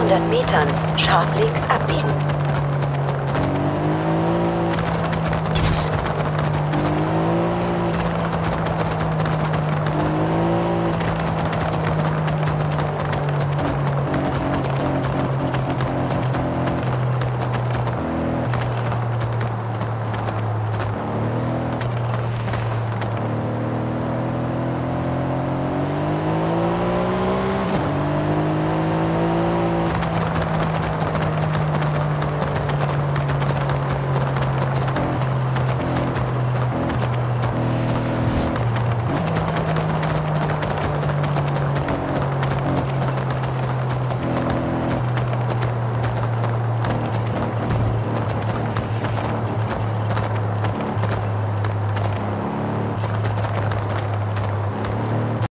200 Metern scharf links abbiegen.